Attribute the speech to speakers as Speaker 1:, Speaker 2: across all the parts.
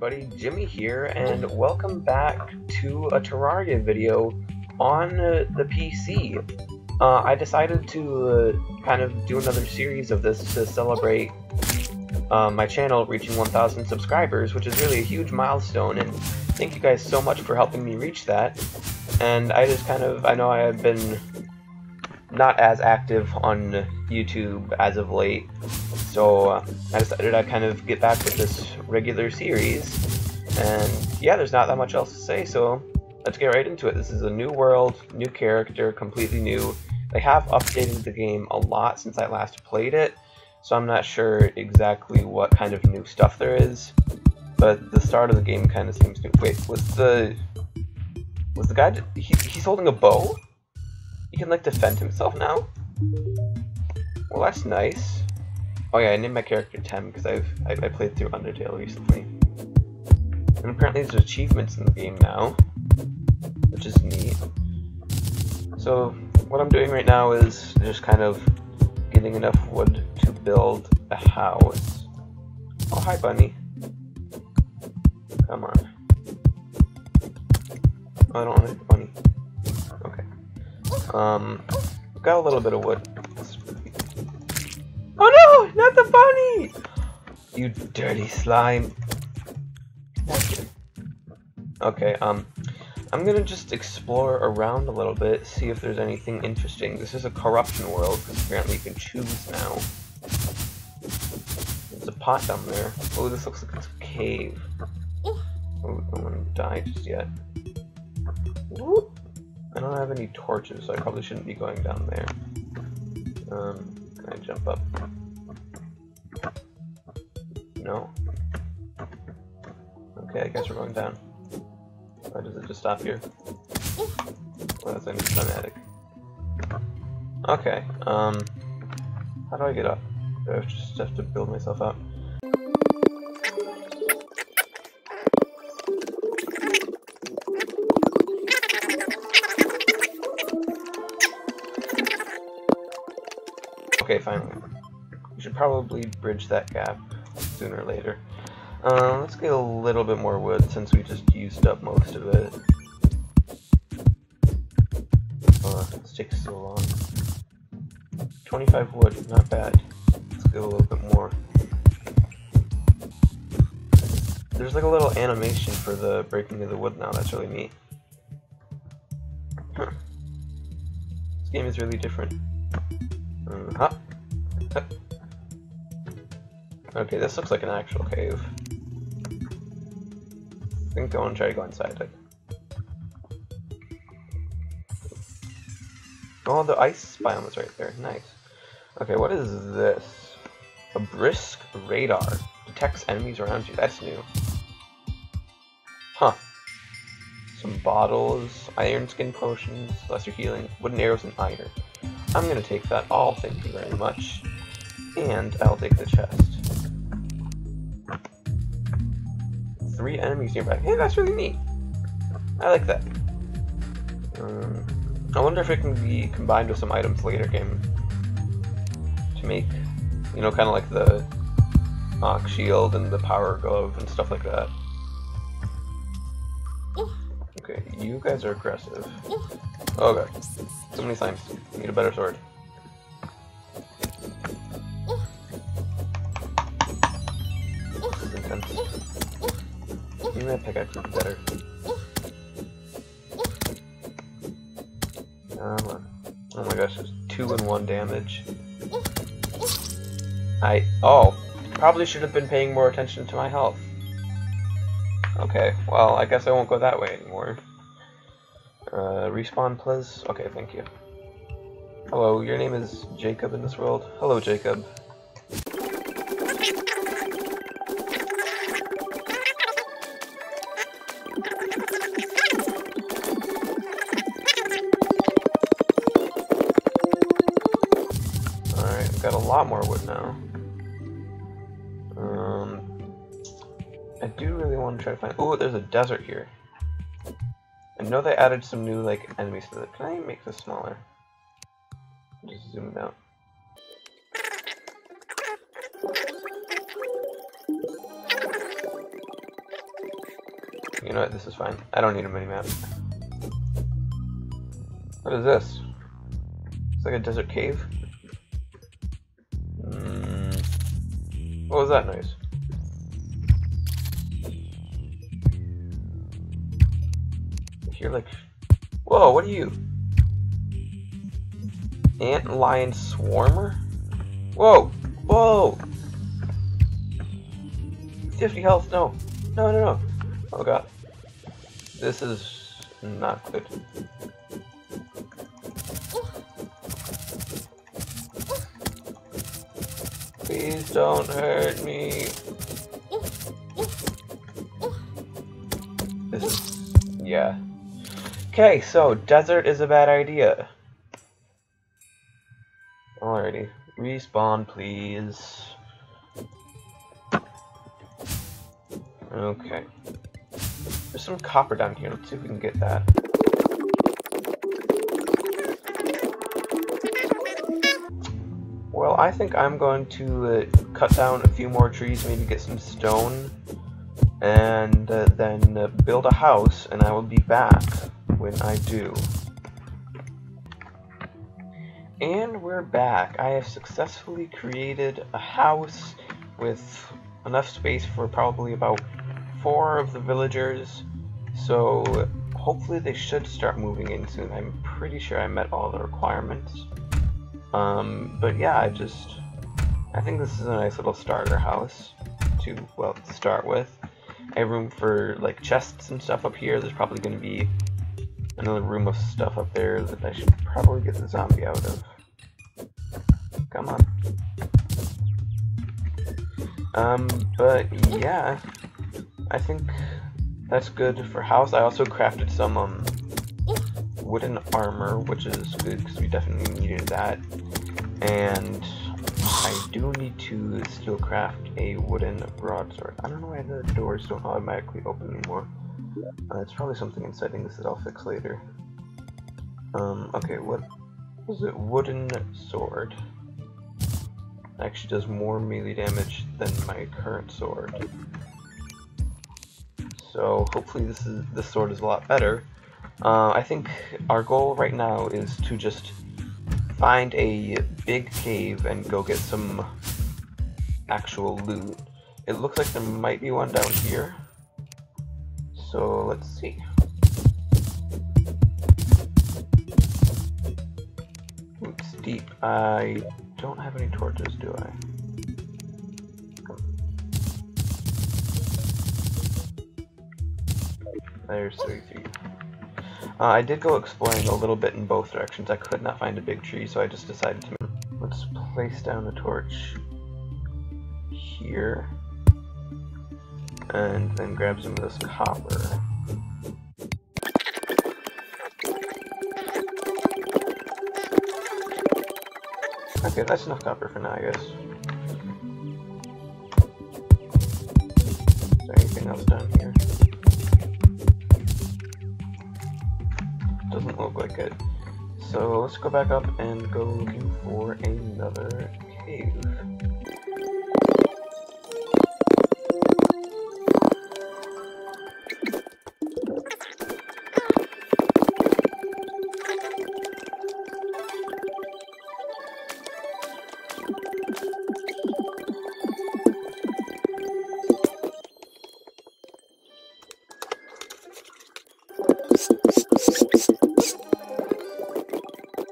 Speaker 1: everybody, Jimmy here, and welcome back to a Terraria video on uh, the PC. Uh, I decided to uh, kind of do another series of this to celebrate uh, my channel reaching 1,000 subscribers, which is really a huge milestone, and thank you guys so much for helping me reach that. And I just kind of, I know I have been not as active on YouTube as of late, so uh, I decided I'd kind of get back with this regular series. And yeah, there's not that much else to say, so let's get right into it. This is a new world, new character, completely new. They have updated the game a lot since I last played it, so I'm not sure exactly what kind of new stuff there is. But the start of the game kind of seems new. Wait, was the was the guy? He, he's holding a bow. He can like defend himself now. Well, that's nice. Oh yeah, I named my character Tem because I've I, I played through Undertale recently, and apparently there's achievements in the game now, which is neat. So what I'm doing right now is just kind of getting enough wood to build a house. Oh hi, bunny. Come on. Oh, I don't want a bunny. Okay. Um, got a little bit of wood. Oh no, not the bunny! You dirty slime. Okay, um, I'm gonna just explore around a little bit, see if there's anything interesting. This is a corruption world, because apparently you can choose now. There's a pot down there. Oh, this looks like it's a cave. Oh, I wouldn't die just yet. Whoop. I don't have any torches, so I probably shouldn't be going down there. Um, I jump up? No. Okay, I guess we're going down. Why does it just stop here? Well, that's dramatic. Okay, um... How do I get up? Do I just have to build myself up? Okay, finally. We should probably bridge that gap sooner or later. Uh, let's get a little bit more wood since we just used up most of it. Uh, this takes so long. 25 wood, not bad. Let's get a little bit more. There's like a little animation for the breaking of the wood now, that's really neat. Huh. This game is really different. Uh -huh. Okay, this looks like an actual cave. I think I want to try to go inside it. Oh, the ice biome is right there. Nice. Okay, what is this? A brisk radar. Detects enemies around you. That's new. Huh. Some bottles, iron skin potions, lesser healing, wooden arrows, and iron. I'm gonna take that all, thank you very much. And I'll take the chest. Three enemies nearby. Hey, that's really neat. I like that. Um, I wonder if it can be combined with some items later game to make, you know, kind of like the Ankh Shield and the Power Glove and stuff like that. Okay, you guys are aggressive. Oh god. So many slimes. Need a better sword. Maybe my pickaxe be better. Um, oh my gosh, there's two and one damage. I oh, probably should have been paying more attention to my health. Okay, well, I guess I won't go that way anymore. Uh, respawn, please? Okay, thank you. Hello, your name is Jacob in this world? Hello, Jacob. Alright, I've got a lot more wood now. Um, I do really want to try to find... Oh, there's a desert here. I know they added some new, like, enemies to it. Can I make this smaller? Just zoom it out. You know what? This is fine. I don't need a mini-map. What is this? It's like a desert cave. Mm. What was that noise? Hear like... Whoa, what are you? Ant lion swarmer? Whoa! Whoa! 50 health, no. No, no, no. Oh god. This is not good. Please don't hurt me. This is, yeah. Okay, so desert is a bad idea. Alrighty. Respawn, please. Okay. There's some copper down here. Let's see if we can get that. Well, I think I'm going to uh, cut down a few more trees, maybe get some stone, and uh, then uh, build a house, and I will be back when I do. And we're back. I have successfully created a house with enough space for probably about four of the villagers. So hopefully they should start moving in soon. I'm pretty sure I met all the requirements. Um, but yeah, I just, I think this is a nice little starter house to, well, start with. I have room for like chests and stuff up here. There's probably going to be another room of stuff up there that I should probably get the zombie out of. Come on. Um, but yeah, I think that's good for house. I also crafted some um wooden armor, which is good because we definitely needed that. And I do need to still craft a wooden broadsword. I don't know why the doors don't automatically open anymore. Uh, it's probably something in settings that I'll fix later. Um, okay, what was it? Wooden sword. Actually does more melee damage than my current sword. So hopefully this is this sword is a lot better. Uh, I think our goal right now is to just find a big cave and go get some actual loot. It looks like there might be one down here. So let's see. It's deep. I don't have any torches, do I? There's three. Uh, I did go exploring a little bit in both directions. I could not find a big tree, so I just decided to... Let's place down the torch here. And then grab some of this copper. Okay, that's enough copper for now, I guess. Is there anything else down here? Doesn't look like it. So let's go back up and go looking for another cave.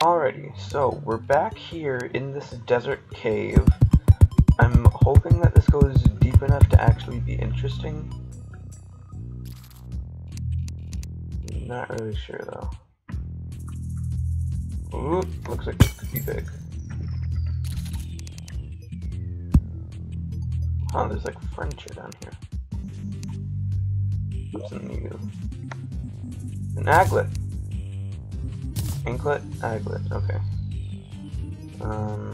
Speaker 1: Alrighty, so we're back here in this desert cave. I'm hoping that this goes deep enough to actually be interesting. Not really sure though. Ooh, looks like this could be big. Huh, there's like furniture down here. What's new? An aglet. Anklet? Aglet, okay. Um,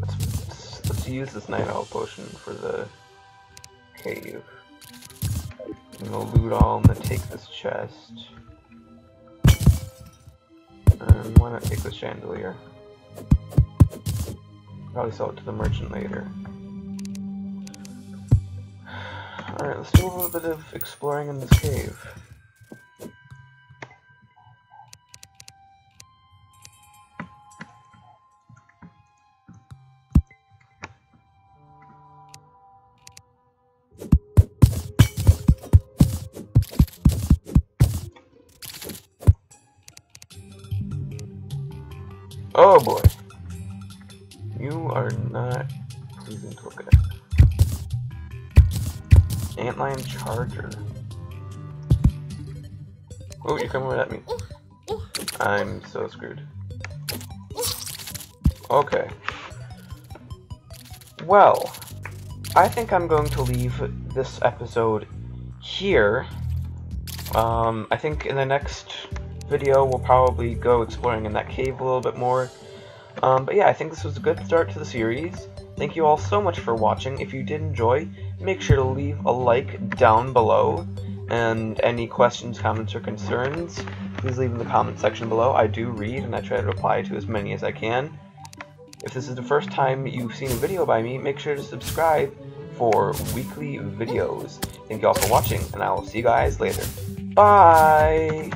Speaker 1: let's, let's use this night owl potion for the cave. And we'll loot all and then take this chest. And why not take the chandelier? Probably sell it to the merchant later. Alright, let's do a little bit of exploring in this cave. Oh boy. You are not pleasing to look at. Antlion Charger. Oh, you're coming right at me. I'm so screwed. Okay. Well, I think I'm going to leave this episode here. Um, I think in the next video we'll probably go exploring in that cave a little bit more. Um, but yeah, I think this was a good start to the series. Thank you all so much for watching. If you did enjoy, make sure to leave a like down below. And any questions, comments, or concerns, please leave in the comment section below. I do read and I try to reply to as many as I can. If this is the first time you've seen a video by me, make sure to subscribe for weekly videos. Thank you all for watching, and I will see you guys later. Bye!